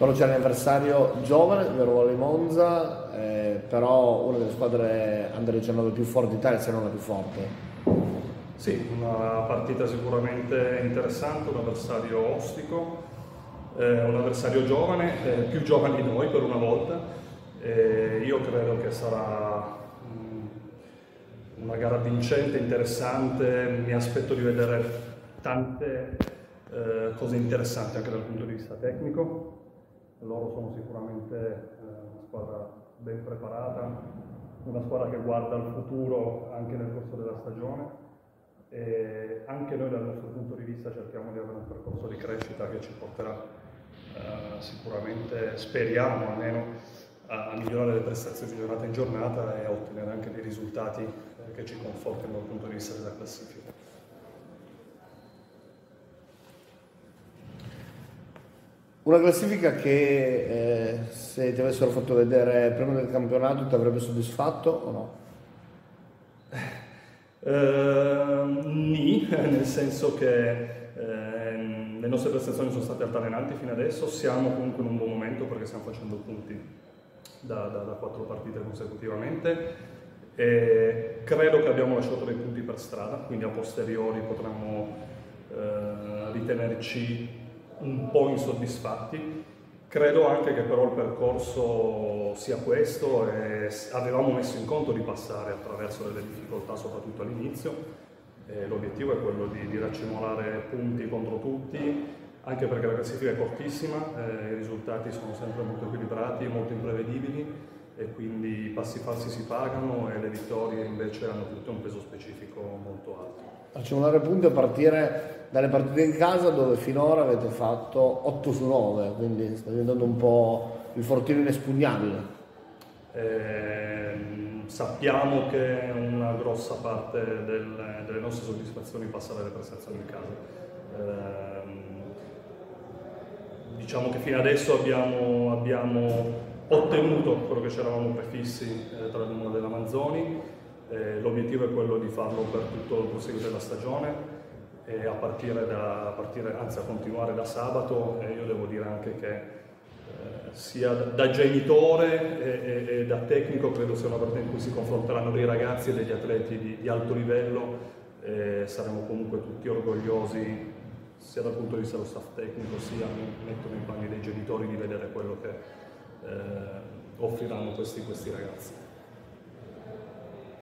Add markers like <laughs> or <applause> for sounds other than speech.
Però c'è l'avversario giovane, vero Volley Monza, eh, però una delle squadre under 19 più forti d'Italia, se non la più forte. Sì, una partita sicuramente interessante, un avversario ostico, eh, un avversario giovane, eh, più giovane di noi per una volta. io credo che sarà mm, una gara vincente, interessante, mi aspetto di vedere tante eh, cose interessanti anche dal punto di vista tecnico loro sono sicuramente eh, una squadra ben preparata, una squadra che guarda al futuro anche nel corso della stagione e anche noi dal nostro punto di vista cerchiamo di avere un percorso di crescita che ci porterà eh, sicuramente, speriamo almeno, a, a, migliorare le prestazioni di giornata in giornata e a ottenere anche dei risultati eh, che ci confortino dal punto di vista della classifica. Una classifica che eh, se ti avessero fatto vedere prima del campionato ti avrebbe soddisfatto o no? Uh, nì, <laughs> nel senso che eh, le nostre prestazioni sono state altalenanti fino adesso, siamo comunque in un buon momento perché stiamo facendo punti da, da, da quattro partite consecutivamente e credo che abbiamo lasciato dei punti per strada, quindi a posteriori potremmo eh, ritenerci un po' insoddisfatti. Credo anche che però il percorso sia questo e avevamo messo in conto di passare attraverso delle difficoltà soprattutto all'inizio. L'obiettivo è quello di, di raccimolare punti contro tutti, anche perché la classifica è cortissima, eh, i risultati sono sempre molto equilibrati molto imprevedibili e quindi i passi falsi si pagano e le vittorie invece hanno tutte un peso specifico molto alto. Raccimolare punti a partire dalle partite in casa dove finora avete fatto 8 su 9, quindi sta diventando un po' il fortino inespugnabile. Eh, sappiamo che una grossa parte del, delle nostre soddisfazioni passa dalle prestazioni in casa. Eh, diciamo che fino adesso abbiamo, abbiamo ottenuto quello che ci eravamo prefissi eh, tra il numero della Manzoni, eh, l'obiettivo è quello di farlo per tutto il proseguo della stagione e a partire, da, a partire anzi a continuare da sabato e io devo dire anche che eh, sia da genitore e, e, da tecnico credo sia una partita in cui si confronteranno dei ragazzi e degli atleti di, di alto livello e saremo comunque tutti orgogliosi sia dal punto di vista dello staff tecnico sia mettono nei panni dei genitori di vedere quello che offriranno questi, questi ragazzi.